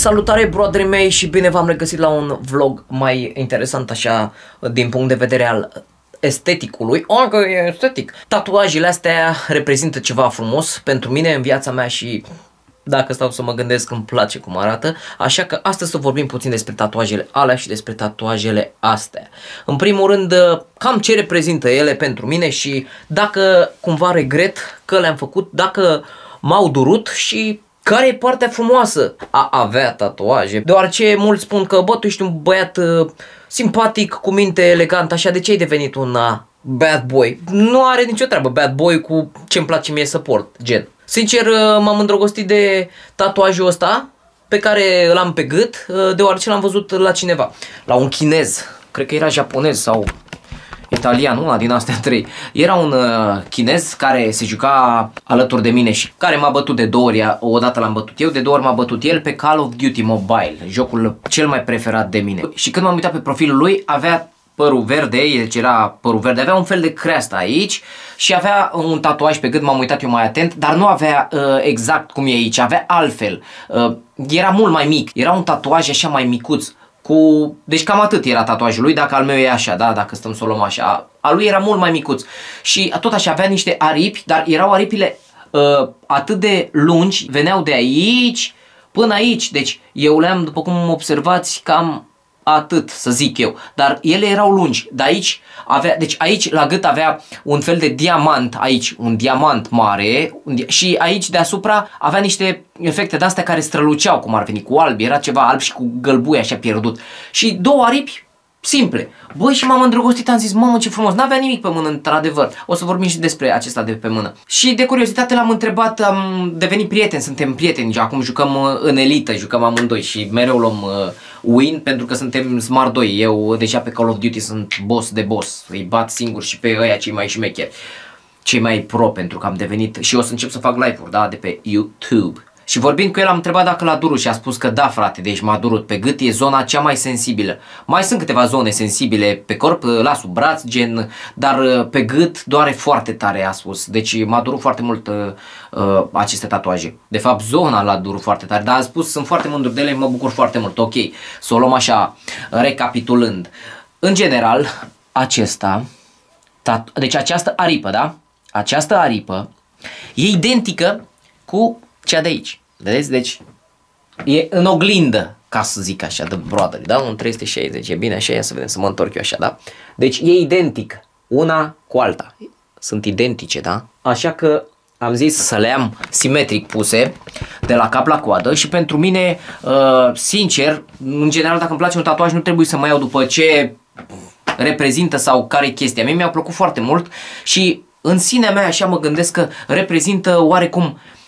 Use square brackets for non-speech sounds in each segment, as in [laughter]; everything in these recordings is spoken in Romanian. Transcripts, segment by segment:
Salutare broadere mei și bine v-am regăsit la un vlog mai interesant așa din punct de vedere al esteticului. O, că e estetic. Tatuajele astea reprezintă ceva frumos pentru mine în viața mea și dacă stau să mă gândesc îmi place cum arată, așa că astăzi să vorbim puțin despre tatuajele alea și despre tatuajele astea. În primul rând, cam ce reprezintă ele pentru mine și dacă cumva regret că le-am făcut, dacă m-au durut și care e partea frumoasă a avea tatuaje? Deoarece mulți spun că, bă, tu ești un băiat uh, simpatic, cu minte elegant, așa, de ce ai devenit un uh, bad boy? Nu are nicio treabă bad boy cu ce-mi place mie să port, gen. Sincer, uh, m-am îndrăgostit de tatuajul ăsta pe care îl am pe gât, uh, deoarece l-am văzut la cineva, la un chinez, cred că era japonez sau italian, una din astea [laughs] trei. Era un uh, chinez care se juca alături de mine și care m-a bătut de două ori, o dată l-am bătut eu, de două ori m-a bătut el pe Call of Duty Mobile, jocul cel mai preferat de mine. Și când m-am uitat pe profilul lui, avea părul verde, deci era părul verde, avea un fel de creastă aici și avea un tatuaj pe gât, m-am uitat eu mai atent, dar nu avea uh, exact cum e aici, avea altfel. Uh, era mult mai mic, era un tatuaj așa mai micuț cu... Deci cam atât era tatuajul lui, dacă al meu e așa, da, dacă stăm să o luăm așa. Al lui era mult mai micuț. Și tot așa avea niște aripi, dar erau aripile uh, atât de lungi, veneau de aici până aici. Deci eu le-am, după cum observați, cam atât, să zic eu. Dar ele erau lungi. De aici avea, deci aici la gât avea un fel de diamant aici, un diamant mare un di- și aici deasupra avea niște efecte de astea care străluceau, cum ar veni, cu alb, era ceva alb și cu gălbui așa pierdut. Și două aripi simple. Băi, și m-am îndrăgostit, am zis, mamă, ce frumos, n-avea nimic pe mână, într-adevăr. O să vorbim și despre acesta de pe mână. Și de curiozitate l-am întrebat, am devenit prieteni, suntem prieteni, acum jucăm uh, în elită, jucăm amândoi și mereu luăm uh, win pentru că suntem smart 2. Eu deja pe Call of Duty sunt boss de boss, îi bat singur și pe ăia cei mai șmecheri cei mai pro pentru că am devenit și o să încep să fac live-uri, da, de pe YouTube. Și vorbind cu el am întrebat dacă l-a durut și a spus că da frate, deci m-a durut. Pe gât e zona cea mai sensibilă. Mai sunt câteva zone sensibile pe corp, la sub braț, gen, dar uh, pe gât doare foarte tare, a spus. Deci m-a durut foarte mult uh, uh, aceste tatuaje. De fapt, zona l-a durut foarte tare, dar a spus sunt foarte mândru de ele, mă bucur foarte mult. Ok, să o luăm așa, recapitulând. În general, acesta, tatu- deci această aripă, da? Această aripă e identică cu cea de aici. Vedeți? Deci e în oglindă, ca să zic așa, de brother, da? Un 360, e bine așa, ia să vedem, să mă întorc eu așa, da? Deci e identic, una cu alta. Sunt identice, da? Așa că am zis să le am simetric puse, de la cap la coadă și pentru mine, uh, sincer, în general dacă îmi place un tatuaj nu trebuie să mă iau după ce reprezintă sau care e chestia. Mie mi-a plăcut foarte mult și în sinea mea așa mă gândesc că reprezintă oarecum uh,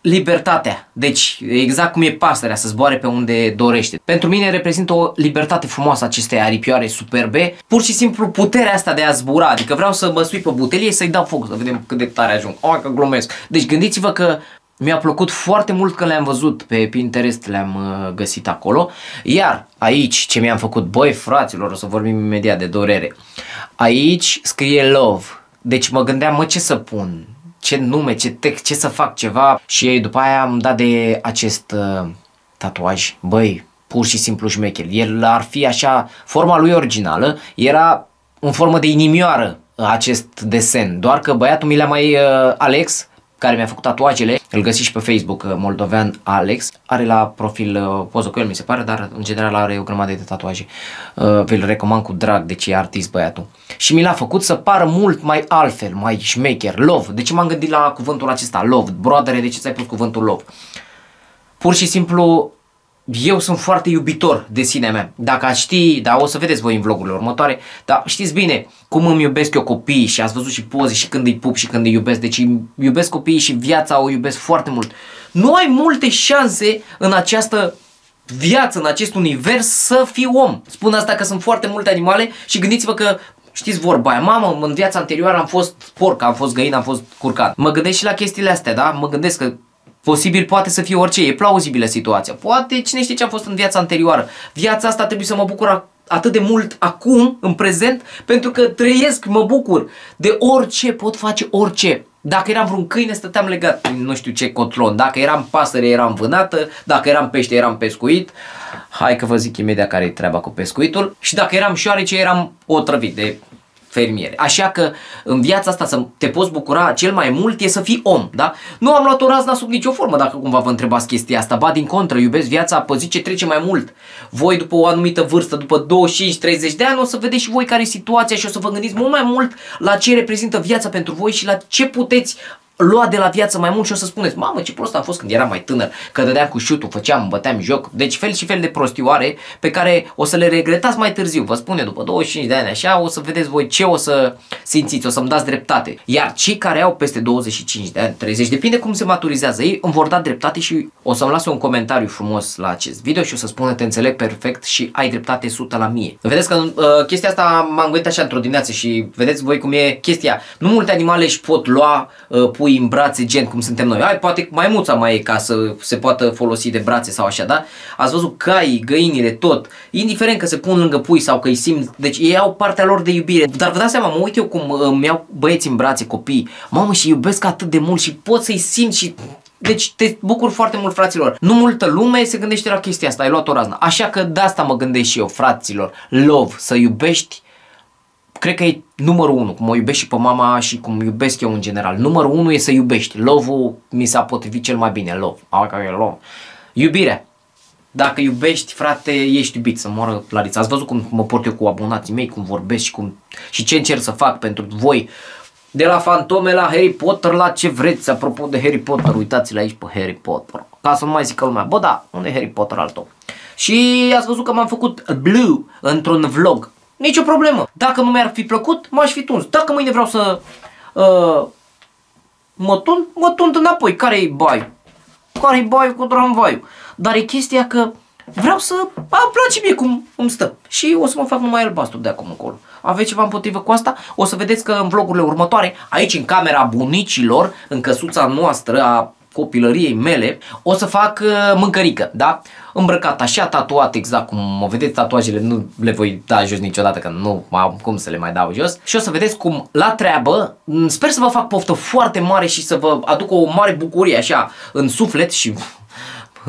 libertatea. Deci, exact cum e pasărea să zboare pe unde dorește. Pentru mine reprezintă o libertate frumoasă aceste aripioare superbe. Pur și simplu puterea asta de a zbura. Adică vreau să mă sui pe butelie să-i dau foc, să vedem cât de tare ajung. O, că glumesc. Deci gândiți-vă că mi-a plăcut foarte mult că le-am văzut pe Pinterest, le-am uh, găsit acolo. Iar aici ce mi-am făcut, băi fraților, o să vorbim imediat de dorere. Aici scrie love. Deci mă gândeam, mă, ce să pun? Ce nume, ce text, ce să fac, ceva. Și după aia am dat de acest uh, tatuaj. Băi, pur și simplu șmecher. El ar fi așa, forma lui originală era în formă de inimioară acest desen. Doar că băiatul mi l-a mai uh, Alex, care mi-a făcut tatuajele, îl găsiți și pe Facebook, uh, moldovean Alex, are la profil uh, poză cu el, mi se pare, dar în general are o grămadă de tatuaje. Uh, vi-l recomand cu drag, deci e artist băiatul. Și mi l-a făcut să pară mult mai altfel, mai șmecher, love. De ce m-am gândit la cuvântul acesta, love? Broadere, de ce ți-ai pus cuvântul love? Pur și simplu eu sunt foarte iubitor de sinea mea. Dacă ați ști, da, o să vedeți voi în vlogurile următoare, dar știți bine cum îmi iubesc eu copiii și ați văzut și poze și când îi pup și când îi iubesc. Deci îmi iubesc copiii și viața o iubesc foarte mult. Nu ai multe șanse în această viață, în acest univers să fii om. Spun asta că sunt foarte multe animale și gândiți-vă că Știți vorba aia, mamă, în viața anterioară am fost porc, am fost găină, am fost curcan. Mă gândesc și la chestiile astea, da? Mă gândesc că Posibil poate să fie orice, e plauzibilă situația. Poate cine știe ce a fost în viața anterioară. Viața asta trebuie să mă bucur atât de mult acum, în prezent, pentru că trăiesc, mă bucur de orice, pot face orice. Dacă eram vreun câine, stăteam legat prin nu știu ce cotlon. Dacă eram pasăre, eram vânată. Dacă eram pește, eram pescuit. Hai că vă zic imediat care e treaba cu pescuitul. Și dacă eram șoarece, eram otrăvit de fermiere. Așa că în viața asta să te poți bucura cel mai mult e să fii om, da? Nu am luat o razna sub nicio formă dacă cumva vă întrebați chestia asta. Ba din contră, iubesc viața pe zi ce trece mai mult. Voi după o anumită vârstă, după 25-30 de ani, o să vedeți și voi care e situația și o să vă gândiți mult mai mult la ce reprezintă viața pentru voi și la ce puteți lua de la viață mai mult și o să spuneți, mamă, ce prost am fost când eram mai tânăr, că dădeam cu șutul, făceam, băteam joc. Deci fel și fel de prostioare pe care o să le regretați mai târziu. Vă spune, după 25 de ani așa, o să vedeți voi ce o să simțiți, o să-mi dați dreptate. Iar cei care au peste 25 de ani, 30, depinde cum se maturizează ei, îmi vor da dreptate și o să-mi lase un comentariu frumos la acest video și o să spună, te înțeleg perfect și ai dreptate 100 la mie. Vedeți că uh, chestia asta m-am gândit așa într-o dimineață și vedeți voi cum e chestia. Nu multe animale își pot lua uh, pui în brațe, gen cum suntem noi. Ai, poate maimuța mai e ca să se poată folosi de brațe sau așa, da? Ați văzut caii, găinile, tot. Indiferent că se pun lângă pui sau că îi simt, deci ei au partea lor de iubire. Dar vă dați seama, mă uit eu cum îmi iau băieți în brațe copii, mamă și iubesc atât de mult și pot să-i simt și deci te bucur foarte mult, fraților. Nu multă lume se gândește la chestia asta, ai luat o raznă. Așa că de asta mă gândesc și eu, fraților. Love, să iubești cred că e numărul unu, cum o iubesc și pe mama și cum iubesc eu în general. Numărul unu e să iubești. Love-ul mi s-a potrivit cel mai bine. Love. Asta e love. Iubirea. Dacă iubești, frate, ești iubit, să moară Clarița. Ați văzut cum mă port eu cu abonații mei, cum vorbesc și, cum, și ce încerc să fac pentru voi. De la fantome la Harry Potter, la ce vreți, apropo de Harry Potter, uitați-l aici pe Harry Potter. Ca să nu mai zică lumea, bă da, unde e Harry Potter al tău? Și ați văzut că m-am făcut blue într-un vlog Nicio problemă. Dacă nu mi-ar fi plăcut, m-aș fi tuns. Dacă mâine vreau să uh, mă tund, mă tund înapoi. Care-i bai? Care-i bai cu tramvaiul? Dar e chestia că vreau să... A, îmi place mie cum îmi stă. Și o să mă fac numai albastru de acum încolo. Aveți ceva împotrivă cu asta? O să vedeți că în vlogurile următoare, aici în camera bunicilor, în căsuța noastră a copilăriei mele, o să fac uh, mâncărică, da? Îmbrăcat așa, tatuat exact cum mă vedeți tatuajele, nu le voi da jos niciodată, că nu am cum să le mai dau jos. Și o să vedeți cum la treabă, sper să vă fac poftă foarte mare și să vă aduc o mare bucurie așa în suflet și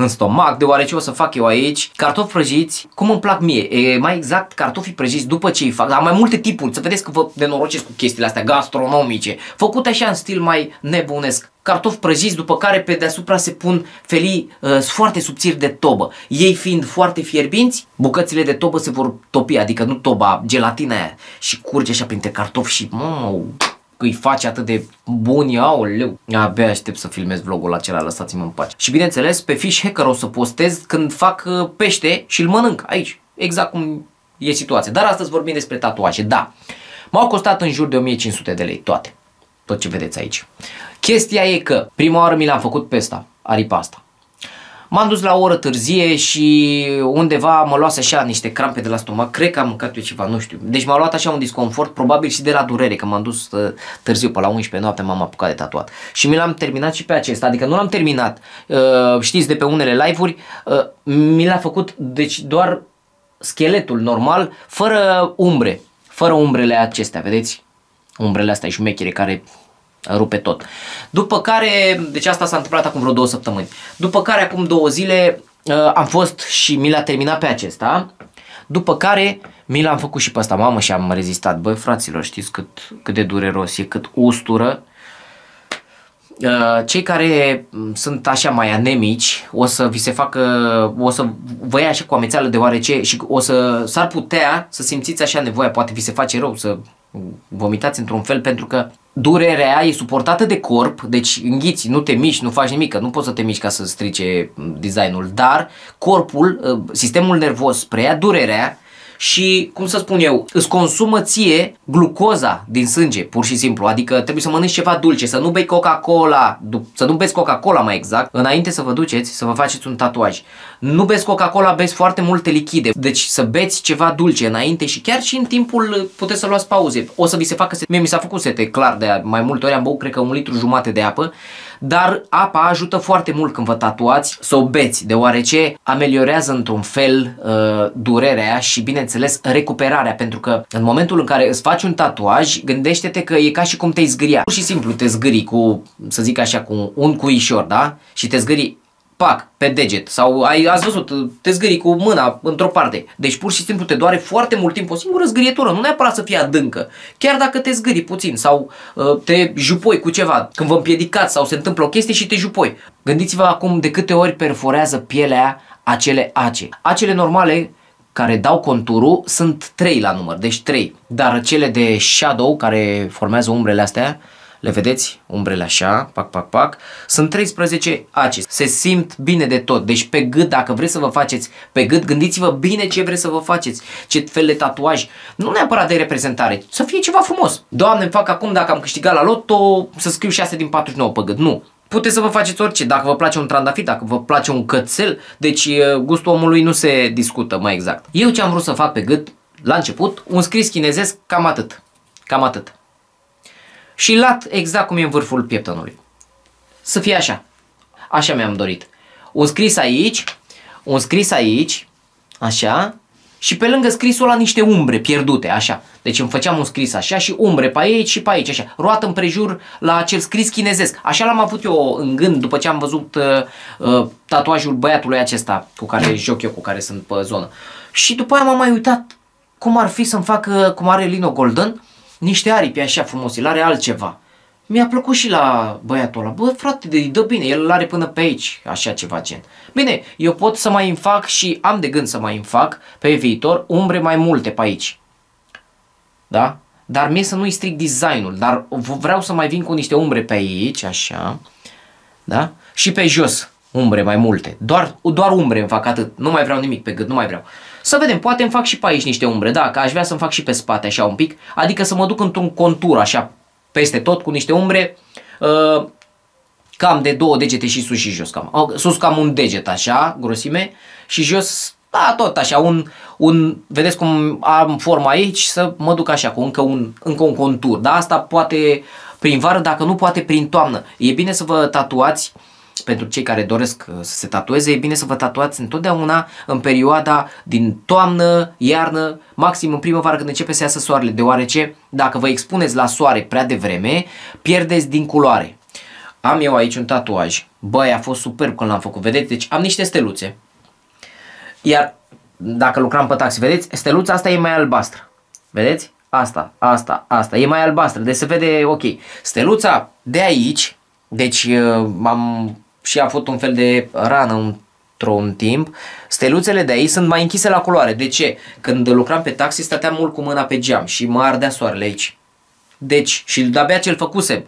în stomac, deoarece o să fac eu aici cartofi prăjiți, cum îmi plac mie, e mai exact cartofii prăjiți după ce îi fac, am mai multe tipuri, să vedeți că vă denorocesc cu chestiile astea gastronomice, făcute așa în stil mai nebunesc, cartofi prăjiți, după care pe deasupra se pun felii uh, foarte subțiri de tobă. Ei fiind foarte fierbinți, bucățile de tobă se vor topi, adică nu toba, gelatina aia. Și curge așa printre cartofi și mă, îi face atât de buni, aoleu. Abia aștept să filmez vlogul acela, lăsați-mă în pace. Și bineînțeles, pe Fish Hacker o să postez când fac uh, pește și îl mănânc aici, exact cum e situația. Dar astăzi vorbim despre tatuaje, da. M-au costat în jur de 1500 de lei toate, tot ce vedeți aici. Chestia e că prima oară mi l-am făcut pe ăsta, aripa asta. M-am dus la o oră târzie și undeva mă luase așa niște crampe de la stomac, cred că am mâncat eu ceva, nu știu. Deci m-a luat așa un disconfort, probabil și de la durere, că m-am dus uh, târziu, pe la 11 noapte m-am apucat de tatuat. Și mi l-am terminat și pe acesta, adică nu l-am terminat, uh, știți, de pe unele live-uri, uh, mi l-a făcut, deci doar scheletul normal, fără umbre, fără umbrele acestea, vedeți? Umbrele astea șmechere care rupe tot. După care, deci asta s-a întâmplat acum vreo două săptămâni. După care, acum două zile, uh, am fost și mi l-a terminat pe acesta. După care mi l-am făcut și pe asta, mamă, și am rezistat. Băi, fraților, știți cât, cât de dureros e, cât ustură. Uh, cei care sunt așa mai anemici o să vi se facă, o să vă ia așa cu amețeală deoarece și o să s-ar putea să simțiți așa nevoia, poate vi se face rău să vomitați într-un fel pentru că durerea e suportată de corp, deci înghiți, nu te miști, nu faci nimic, că nu poți să te miști ca să strice designul, dar corpul, ă, sistemul nervos preia durerea și, cum să spun eu, îți consumă ție glucoza din sânge, pur și simplu. Adică trebuie să mănânci ceva dulce, să nu bei Coca-Cola, să nu beți Coca-Cola mai exact, înainte să vă duceți să vă faceți un tatuaj. Nu beți Coca-Cola, beți foarte multe lichide. Deci să beți ceva dulce înainte și chiar și în timpul puteți să luați pauze. O să vi se facă sete. Mie mi s-a făcut sete, clar, de mai multe ori am băut, cred că un litru jumate de apă dar apa ajută foarte mult când vă tatuați să o beți, deoarece ameliorează într-un fel uh, durerea și, bineînțeles, recuperarea, pentru că în momentul în care îți faci un tatuaj, gândește-te că e ca și cum te-ai zgâria. Pur și simplu te zgâri cu, să zic așa, cu un cuișor, da? Și te zgâri pac, pe deget sau ai, ați văzut, te zgâri cu mâna într-o parte. Deci pur și simplu te doare foarte mult timp o singură zgârietură, nu neapărat să fie adâncă. Chiar dacă te zgâri puțin sau uh, te jupoi cu ceva, când vă împiedicați sau se întâmplă o chestie și te jupoi. Gândiți-vă acum de câte ori perforează pielea acele ace. Acele normale care dau conturul sunt 3 la număr, deci 3. Dar cele de shadow care formează umbrele astea, le vedeți? Umbrele așa, pac, pac, pac. Sunt 13 aci. Se simt bine de tot. Deci pe gât, dacă vreți să vă faceți pe gât, gândiți-vă bine ce vreți să vă faceți. Ce fel de tatuaj. Nu neapărat de reprezentare. Să fie ceva frumos. Doamne, îmi fac acum dacă am câștigat la loto să scriu 6 din 49 pe gât. Nu. Puteți să vă faceți orice, dacă vă place un trandafir, dacă vă place un cățel, deci gustul omului nu se discută mai exact. Eu ce am vrut să fac pe gât, la început, un scris chinezesc, cam atât. Cam atât și lat exact cum e în vârful pieptănului. Să fie așa. Așa mi-am dorit. Un scris aici, un scris aici, așa, și pe lângă scrisul la niște umbre pierdute, așa. Deci îmi făceam un scris așa și umbre pe aici și pe aici, așa. Roat împrejur la acel scris chinezesc. Așa l-am avut eu în gând după ce am văzut uh, uh, tatuajul băiatului acesta cu care joc eu, cu care sunt pe zonă. Și după aia m-am mai uitat cum ar fi să-mi fac, uh, cum are Lino Golden, niște aripi așa frumos, el are altceva. Mi-a plăcut și la băiatul ăla. Bă, frate, de dă bine, el îl are până pe aici, așa ceva gen. Bine, eu pot să mai îmi fac și am de gând să mai îmi fac pe viitor umbre mai multe pe aici. Da? Dar mie să nu-i stric designul, dar vreau să mai vin cu niște umbre pe aici, așa. Da? Și pe jos, umbre mai multe. Doar, doar umbre îmi fac atât. Nu mai vreau nimic pe gât, nu mai vreau. Să vedem, poate îmi fac și pe aici niște umbre, da, că aș vrea să-mi fac și pe spate așa un pic, adică să mă duc într-un contur așa peste tot cu niște umbre, uh, cam de două degete și sus și jos, cam. Uh, sus cam un deget așa, grosime, și jos, da, tot așa, un, un, vedeți cum am forma aici, să mă duc așa cu încă un, încă un contur, da, asta poate prin vară, dacă nu poate prin toamnă. E bine să vă tatuați uh, pentru cei care doresc uh, să se tatueze, e bine să vă tatuați întotdeauna în perioada din toamnă, iarnă, maxim în primăvară când începe să iasă soarele, deoarece dacă vă expuneți la soare prea devreme, pierdeți din culoare. Am eu aici un tatuaj. Băi, a fost superb când l-am făcut. Vedeți? Deci am niște steluțe. Iar dacă lucram pe taxi, vedeți? Steluța asta e mai albastră. Vedeți? Asta, asta, asta. E mai albastră. Deci se vede ok. Steluța de aici, deci uh, am și a fost un fel de rană într-un timp, steluțele de aici sunt mai închise la culoare. De ce? Când lucram pe taxi stăteam mult cu mâna pe geam și mă ardea soarele aici. Deci, și de-abia ce-l făcusem.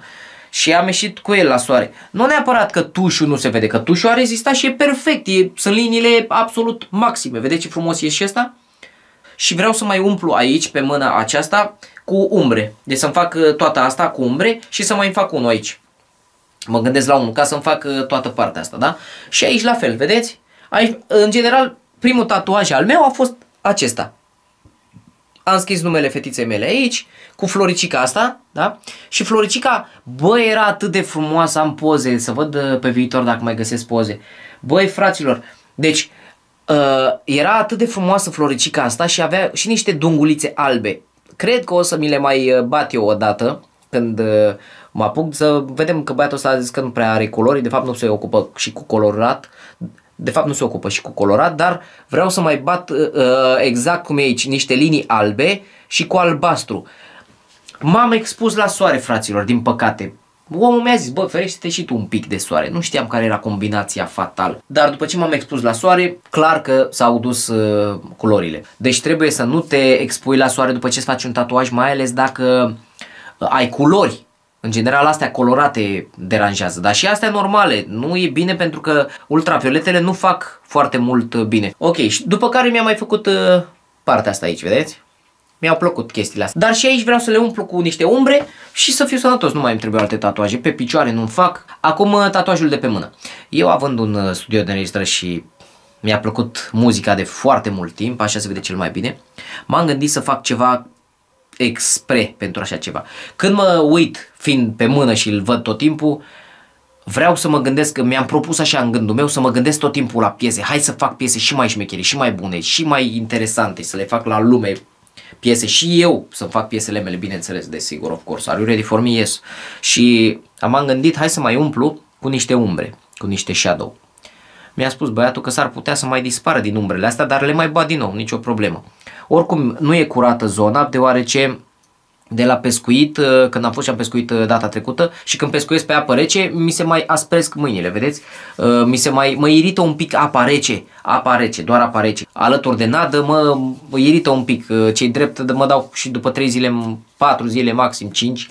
Și am ieșit cu el la soare. Nu neapărat că tușul nu se vede, că tușul a rezistat și e perfect, e, sunt liniile absolut maxime. Vedeți ce frumos e și ăsta? Și vreau să mai umplu aici, pe mâna aceasta, cu umbre. Deci să-mi fac uh, toată asta cu umbre și să mai fac unul aici. Mă gândesc la unul ca să-mi fac uh, toată partea asta, da? Și aici la fel, vedeți? Aici, în general, primul tatuaj al meu a fost acesta. Am scris numele fetiței mele aici, cu floricica asta, da? Și floricica, bă, era atât de frumoasă, am poze, să văd uh, pe viitor dacă mai găsesc poze. Băi, fraților, deci, uh, era atât de frumoasă floricica asta și avea și niște dungulițe albe. Cred că o să mi le mai uh, bat eu odată, când uh, mă apuc să vedem că băiatul ăsta a zis că nu prea are culori, de fapt nu se ocupă și cu colorat, de fapt nu se ocupă și cu colorat, dar vreau să mai bat uh, uh exact cum e aici, niște linii albe și cu albastru. M-am expus la soare, fraților, din păcate. Omul mi-a zis, bă, ferește-te și tu un pic de soare. Nu știam care era combinația fatală. Dar după ce m-am expus la soare, clar că s-au dus uh, culorile. Deci trebuie să nu te expui la soare după ce îți faci un tatuaj, mai ales dacă uh, ai culori în general, astea colorate deranjează, dar și astea normale. Nu e bine pentru că ultravioletele nu fac foarte mult uh, bine. Ok, și după care mi-am mai făcut uh, partea asta aici, vedeți? Mi-au plăcut chestiile astea. Dar și aici vreau să le umplu cu niște umbre și să fiu sănătos. Nu mai îmi trebuie alte tatuaje. Pe picioare nu fac. Acum uh, tatuajul de pe mână. Eu având un uh, studio de înregistrare și mi-a plăcut muzica de foarte mult timp, așa se vede cel mai bine, m-am gândit să fac ceva expre pentru așa ceva. Când mă uit fiind pe mână și îl văd tot timpul, vreau să mă gândesc, mi-am propus așa în gândul meu să mă gândesc tot timpul la piese. Hai să fac piese și mai șmechere, și mai bune, și mai interesante, să le fac la lume piese și eu să fac piesele mele, bineînțeles, desigur, of course. Are you ready for me? Yes. Și am gândit, hai să mai umplu cu niște umbre, cu niște shadow. Mi-a spus băiatul că s-ar putea să mai dispară din umbrele astea, dar le mai bat din nou, nicio problemă. Oricum, nu e curată zona, deoarece de la pescuit, uh, când am fost și am pescuit uh, data trecută și când pescuiesc pe apă rece, mi se mai aspresc mâinile, vedeți? Uh, mi se mai, mă irită un pic apa rece, apa rece, doar apa rece. Alături de nadă mă, mă irită un pic, cei drept mă dau și după 3 zile, 4 zile, maxim 5,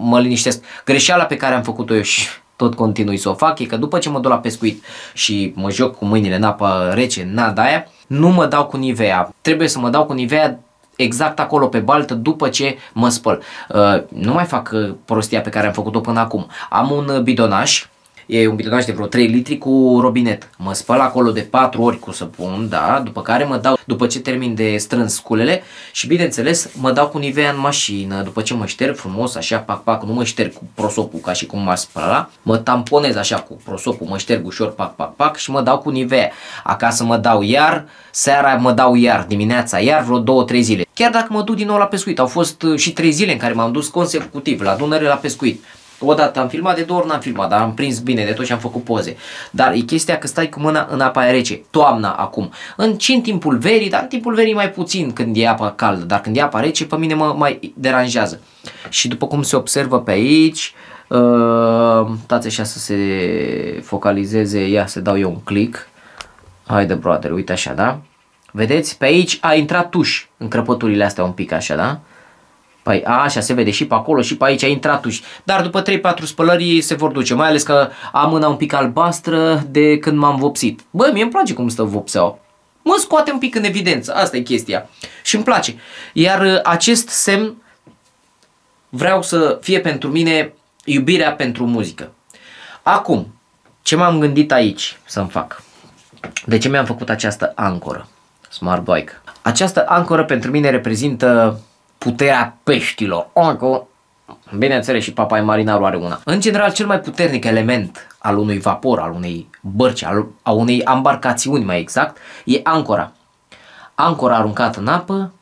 mă liniștesc. Greșeala pe care am făcut-o eu și tot continui să o fac e că după ce mă duc la pescuit și mă joc cu mâinile în apă rece, nada aia, nu mă dau cu Nivea. Trebuie să mă dau cu Nivea exact acolo pe baltă după ce mă spăl. Uh, nu mai fac uh, prostia pe care am făcut-o până acum. Am un uh, bidonaj E un bidonaj de vreo 3 litri cu robinet. Mă spăl acolo de 4 ori cu săpun, da, după care mă dau, după ce termin de strâns sculele și bineînțeles mă dau cu nivea în mașină, după ce mă șterg frumos, așa, pac, pac, nu mă șterg cu prosopul ca și cum m-aș spăla, mă tamponez așa cu prosopul, mă șterg ușor, pac, pac, pac și mă dau cu nivea. Acasă mă dau iar, seara mă dau iar, dimineața iar, vreo 2-3 zile. Chiar dacă mă duc din nou la pescuit, au fost uh, și 3 zile în care m-am dus consecutiv la Dunăre la pescuit. Odată am filmat, de două ori n-am filmat, dar am prins bine de tot și am făcut poze. Dar e chestia că stai cu mâna în apa rece, toamna acum. În, și în timpul verii, dar în timpul verii mai puțin când e apa caldă, dar când e apa rece, pe mine mă mai deranjează. Și după cum se observă pe aici, uh, dați așa să se focalizeze, ia să dau eu un click. Haide brother, uite așa, da? Vedeți? Pe aici a intrat tuș în crăpăturile astea un pic așa, da? Păi așa se vede și pe acolo și pe aici a intrat uși. Dar după 3-4 spălări se vor duce, mai ales că am mâna un pic albastră de când m-am vopsit. Bă, mie îmi place cum stă vopseaua. Mă scoate un pic în evidență, asta e chestia. Și îmi place. Iar uh, acest semn vreau să fie pentru mine iubirea pentru muzică. Acum, ce m-am gândit aici să-mi fac? De ce mi-am făcut această ancoră? Smart Bike. Această ancoră pentru mine reprezintă puterea peștilor. Încă, bineînțeles și papai marinarul are una. În general, cel mai puternic element al unui vapor, al unei bărci, al, a unei embarcațiuni mai exact, e ancora. Ancora aruncată în apă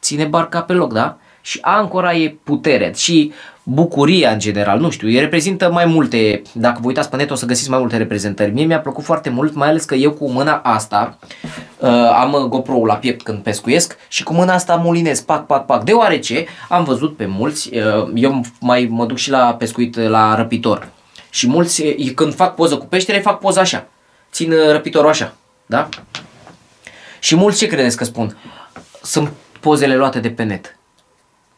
ține barca pe loc, da? Și ancora e putere și bucuria în general, nu știu, reprezintă mai multe, dacă vă uitați pe net o să găsiți mai multe reprezentări. Mie mi-a plăcut foarte mult, mai ales că eu cu mâna asta uh, am GoPro-ul la piept când pescuiesc și cu mâna asta mulinez, pac, pac, pac, deoarece am văzut pe mulți, uh, eu mai mă duc și la pescuit la răpitor și mulți uh, când fac poză cu peștere fac poza așa, țin uh, răpitorul așa, da? Și mulți ce credeți că spun? Sunt pozele luate de pe net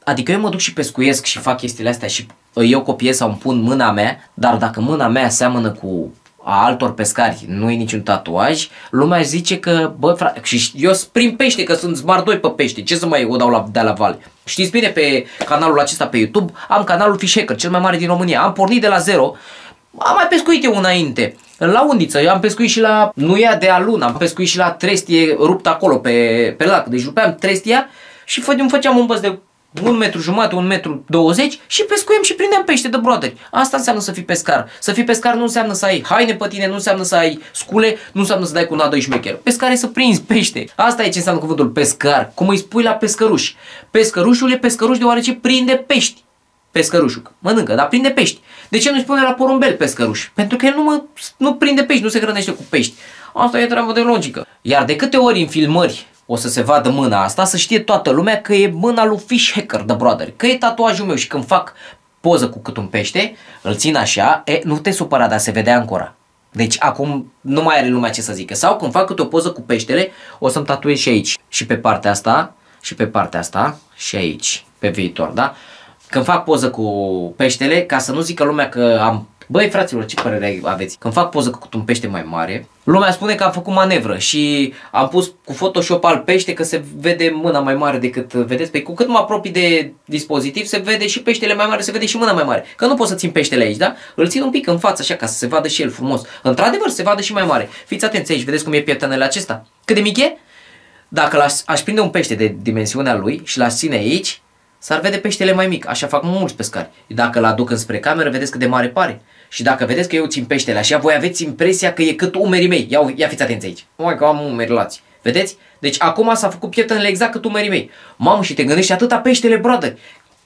Adică eu mă duc și pescuiesc și fac chestiile astea și eu copiez sau îmi pun mâna mea, dar dacă mâna mea seamănă cu a altor pescari, nu e niciun tatuaj, lumea zice că, bă, frate, și eu prin pește, că sunt smart 2 pe pește, ce să mai o dau la, de la vale? Știți bine, pe canalul acesta pe YouTube, am canalul Fish Hacker, cel mai mare din România, am pornit de la zero, am mai pescuit eu înainte, la undiță, eu am pescuit și la nuia de alun, am pescuit și la trestie rupt acolo pe, pe lac, deci rupeam trestia și făceam un băț de un metru jumate, un metru 20 și pescuim și prindem pește de brother. Asta înseamnă să fii pescar. Să fii pescar nu înseamnă să ai haine pe tine, nu înseamnă să ai scule, nu înseamnă să dai cu nadă șmecher. Pescar e să prinzi pește. Asta e ce înseamnă cuvântul pescar. Cum îi spui la pescăruș. Pescărușul e pescăruș deoarece prinde pești. Pescărușul. Mănâncă, dar prinde pești. De ce nu spune la porumbel pescăruș? Pentru că el nu, mă, nu prinde pești, nu se hrănește cu pești. Asta e treabă de logică. Iar de câte ori în filmări o să se vadă mâna asta, să știe toată lumea că e mâna lui Fish Hacker, de brother, că e tatuajul meu și când fac poză cu cât un pește, îl țin așa, e, nu te supăra, dar se vede ancora. Deci acum nu mai are lumea ce să zică. Sau când fac câte o poză cu peștele, o să-mi tatuez și aici. Și pe partea asta, și pe partea asta, și aici, pe viitor, da? Când fac poză cu peștele, ca să nu zică lumea că am Băi, fraților, ce părere aveți? Când fac poză cu un pește mai mare, lumea spune că am făcut manevră și am pus cu Photoshop al pește că se vede mâna mai mare decât vedeți. Păi cu cât mă apropii de dispozitiv, se vede și peștele mai mare, se vede și mâna mai mare. Că nu pot să țin peștele aici, da? Îl țin un pic în față așa ca să se vadă și el frumos. Într-adevăr, se vadă și mai mare. Fiți atenți aici, vedeți cum e pietanele acesta? Cât de mic e? Dacă aș prinde un pește de dimensiunea lui și l-aș ține aici, s-ar vede peștele mai mic. Așa fac mulți pescari. Dacă l aduc înspre cameră, vedeți cât de mare pare. Și dacă vedeți că eu țin peștele așa, voi aveți impresia că e cât umerii mei. Ia, ia fiți atenți aici. Mai că am umeri lați. Vedeți? Deci acum s-a făcut pietenele exact cât umerii mei. Mamă, și te gândești atâta peștele, brother.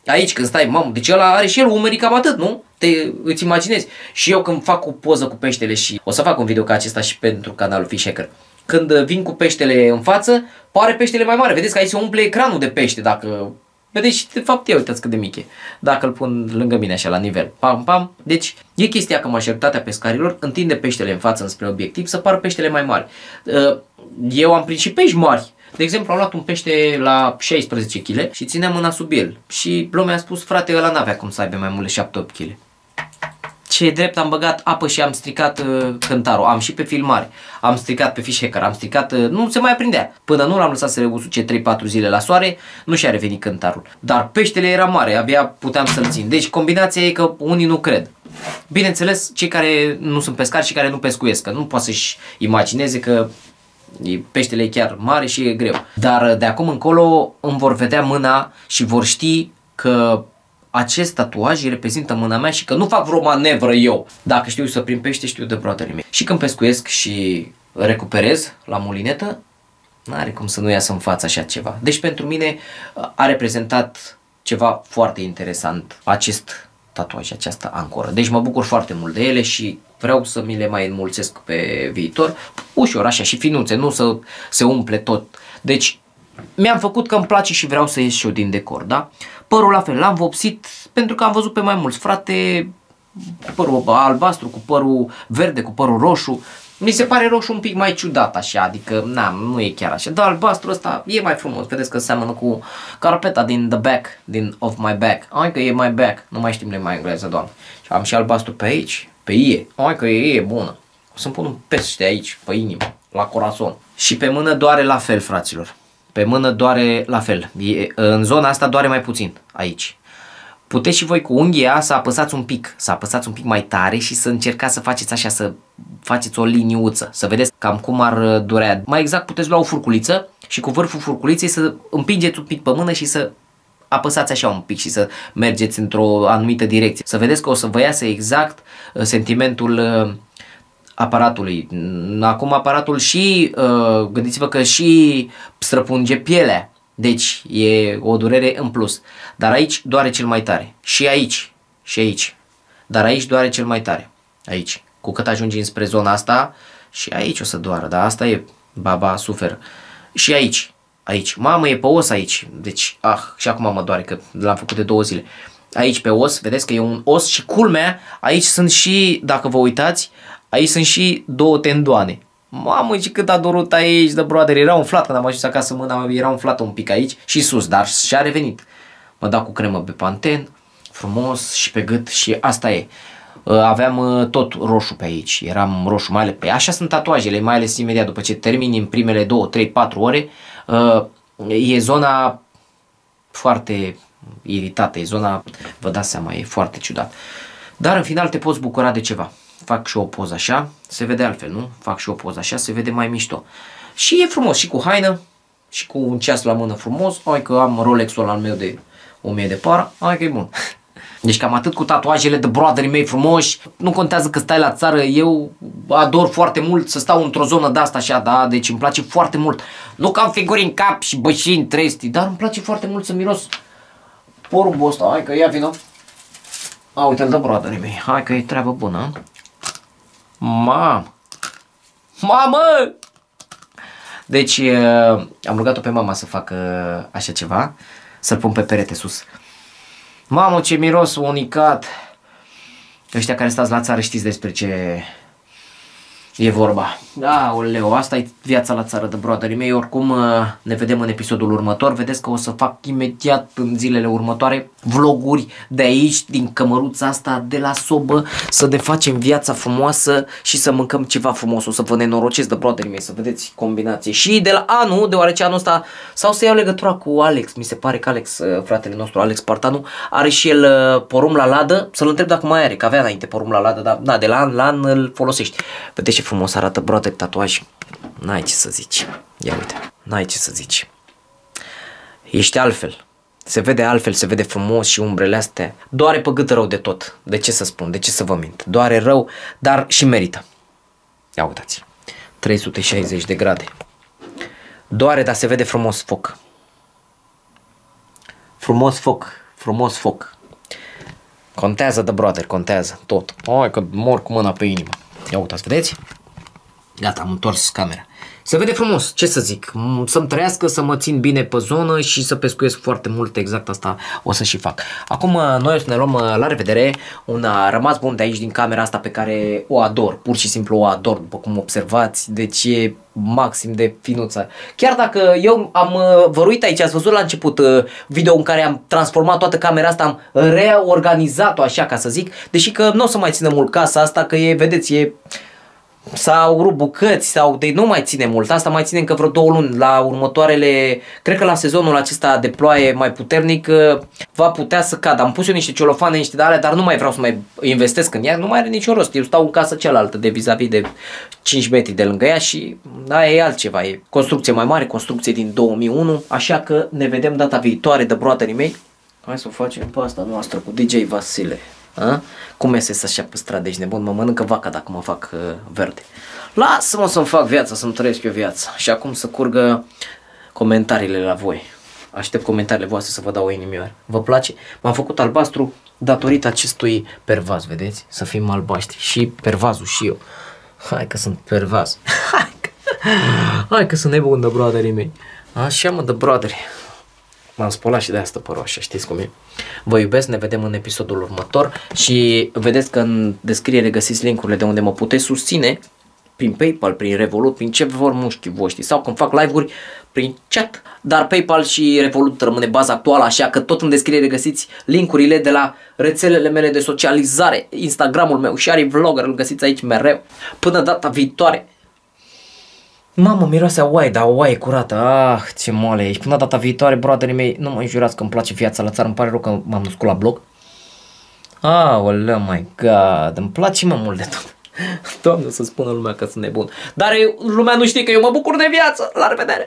Aici când stai, mamă, deci ăla are și el umerii cam atât, nu? Te, îți imaginezi. Și eu când fac o poză cu peștele și o să fac un video ca acesta și pentru canalul Fish Hacker. Când vin cu peștele în față, pare peștele mai mare. Vedeți că aici se umple ecranul de pește dacă Vedeți, și de fapt, ia uitați cât de mic e. Dacă îl pun lângă mine așa, la nivel. Pam, pam. Deci, e chestia că majoritatea pescarilor întinde peștele în față înspre obiectiv să pară peștele mai mari. Uh, eu am prins și pești mari. De exemplu, am luat un pește la 16 kg și țineam mâna sub el. Și lumea a spus, frate, ăla n-avea cum să aibă mai mult de 7-8 kg ce drept am băgat apă și am stricat uh, cântarul. Am și pe filmare. Am stricat pe fish hacker, am stricat, uh, nu se mai prindea. Până nu l-am lăsat să regusuce 3-4 zile la soare, nu și-a revenit cântarul. Dar peștele era mare, abia puteam să-l țin. Deci combinația e că unii nu cred. Bineînțeles, cei care nu sunt pescari și care nu pescuiesc, că nu poate să-și imagineze că peștele e chiar mare și e greu. Dar de acum încolo îmi vor vedea mâna și vor ști că acest tatuaj reprezintă mâna mea și că nu fac vreo manevră eu. Dacă știu să prind pește, știu de broaderii mei. Și când pescuiesc și recuperez la mulinetă, n-are cum să nu iasă în față așa ceva. Deci pentru mine a reprezentat ceva foarte interesant acest tatuaj, această ancoră. Deci mă bucur foarte mult de ele și vreau să mi le mai înmulțesc pe viitor. Ușor, așa, și finuțe, nu să se umple tot. Deci mi-am făcut că îmi place și vreau să ies și eu din decor, da? Părul la fel, l-am vopsit pentru că am văzut pe mai mulți frate cu părul albastru, cu părul verde, cu părul roșu. Mi se pare roșu un pic mai ciudat așa, adică na, nu e chiar așa. Dar albastru ăsta e mai frumos, vedeți că seamănă cu carpeta din the back, din of my back. Ai că e my back, nu mai știm mai engleză, doamne. Și am și albastru pe aici, pe ie. Ai că e, e bună. O să-mi pun un pește aici, pe inimă, la corazon. Și pe mână doare la fel, fraților. Pe mână doare la fel. E, în zona asta doare mai puțin, aici. Puteți și voi cu unghia să apăsați un pic, să apăsați un pic mai tare și să încercați să faceți așa, să faceți o liniuță, să vedeți cam cum ar durea. Mai exact puteți lua o furculiță și cu vârful furculiței să împingeți un pic pe mână și să apăsați așa un pic și să mergeți într-o anumită direcție. Să vedeți că o să vă iasă exact uh, sentimentul uh, aparatului. Acum aparatul și, uh, gândiți-vă că și străpunge pielea, deci e o durere în plus. Dar aici doare cel mai tare. Și aici, și aici. Dar aici doare cel mai tare. Aici. Cu cât ajungi înspre zona asta, și aici o să doară, dar asta e, baba suferă. Și aici, aici. Mamă, e pe os aici. Deci, ah, și acum mă doare că l-am făcut de două zile. Aici pe os, vedeți că e un os și culmea, aici sunt și, dacă vă uitați, Aici sunt și două tendoane. Mamă, și cât a durut aici de brother, era umflat când am ajuns acasă, mâna era umflată un pic aici și sus, dar și-a revenit. Mă dau cu cremă pe panten, frumos și pe gât și asta e. Uh, aveam uh, tot roșu pe aici, eram roșu, mai ales pe Așa sunt tatuajele, mai ales imediat după ce termini în primele 2, 3, 4 ore, uh, e zona foarte iritată, e zona, vă dați seama, e foarte ciudat. Dar în final te poți bucura de ceva fac și o poză așa, se vede altfel, nu? Fac și o poză așa, se vede mai mișto. Și e frumos, și cu haină, și cu un ceas la mână frumos, ai că am Rolex-ul al meu de 1000 de para, ai că e bun. [laughs] Deci cam atât cu tatuajele de broaderii mei frumoși, nu contează că stai la țară, eu ador foarte mult să stau într-o zonă de asta așa, da, deci îmi place foarte mult. Nu că am figuri în cap și bășini, tresti, dar îmi place foarte mult să miros porumbul ăsta, hai că ia vino. A, uite-l de broaderii mei, hai că e treabă bună. Mam! Mamă! Deci am rugat-o pe mama să facă așa ceva, să-l pun pe perete sus. Mamă, ce miros unicat! Ăștia care stați la țară știți despre ce e vorba. Da, oleu, asta e viața la țară de broaderii mei. Oricum uh, ne vedem în episodul următor. Vedeți că o să fac imediat în zilele următoare vloguri de aici, din cămăruța asta, de la sobă, să ne facem viața frumoasă și să mâncăm ceva frumos. O să vă nenorocesc de broaderii mei, să vedeți combinație. Și de la anul, deoarece anul ăsta, sau să iau legătura cu Alex, mi se pare că Alex, uh, fratele nostru, Alex Partanu, are și el uh, porum la ladă, să-l întreb dacă mai are, că avea înainte porum la ladă, dar da, de la an la an îl folosești. Vedeți ce frumos arată brother tatuaj. N-ai ce să zici. Ia uite, n-ai ce să zici. Ești altfel. Se vede altfel, se vede frumos și umbrele astea. Doare pe gât rău de tot. De ce să spun? De ce să vă mint? Doare rău, dar și merită. Ia uitați. 360 de grade. Doare, dar se vede frumos foc. Frumos foc, frumos foc. Contează, de brother, contează tot. Oi, că mor cu mâna pe inimă. Ia uitați, vedeți? Gata, am întors camera. Se vede frumos, ce să zic, să-mi trăiască, să mă țin bine pe zonă și să pescuiesc foarte mult, exact asta o să și fac. Acum noi o să ne luăm la revedere, un a rămas bun de aici din camera asta pe care o ador, pur și simplu o ador, după cum observați, deci e maxim de finuță. Chiar dacă eu am văruit aici, ați văzut la început video în care am transformat toată camera asta, am reorganizat-o așa ca să zic, deși că nu o să mai țină mult casa asta, că e, vedeți, e sau rupt bucăți sau de nu mai ține mult. Asta mai ține încă vreo două luni. La următoarele, cred că la sezonul acesta de ploaie mai puternic uh, va putea să cadă. Am pus eu niște celofane, niște de alea, dar nu mai vreau să mai investesc în ea. Nu mai are niciun rost. Eu stau în casa cealaltă de vis-a-vis de 5 metri de lângă ea și da, e altceva. E construcție mai mare, construcție din 2001. Așa că ne vedem data viitoare de broaderii mei. Hai să o facem pe asta noastră cu DJ Vasile. A? Cum iese să așa pe stradă, ești nebun, mă mănâncă vaca dacă mă fac uh, verde. Lasă-mă să-mi fac viața, să-mi trăiesc eu viața. Și acum să curgă comentariile la voi. Aștept comentariile voastre să vă dau o inimioară. Vă place? M-am făcut albastru datorită acestui pervaz, vedeți? Să fim albaștri. Și pervazul și eu. Hai că sunt pervaz. [laughs] Hai că, hai că sunt nebun de broaderii mei. Așa mă, de broaderi. M-am spălat și de asta părul așa, știți cum e. Vă iubesc, ne vedem în episodul următor și vedeți că în descriere găsiți linkurile de unde mă puteți susține prin PayPal, prin Revolut, prin ce vor mușchii voștri sau când fac live-uri prin chat. Dar PayPal și Revolut rămâne baza actuală, așa că tot în descriere găsiți linkurile de la rețelele mele de socializare, Instagramul meu, Shari Vlogger, îl găsiți aici mereu. Până data viitoare, Mamă, miroase a oaie, dar oaie curată. Ah, ce moale ești. Până data viitoare, broaderii mei, nu mă înjurați că îmi place viața la țară. Îmi pare rău că m-am născut la bloc. Ah, oh my god, îmi place mă mult de tot. Doamne, să spună lumea că sunt nebun. Dar lumea nu știe că eu mă bucur de viață. La revedere!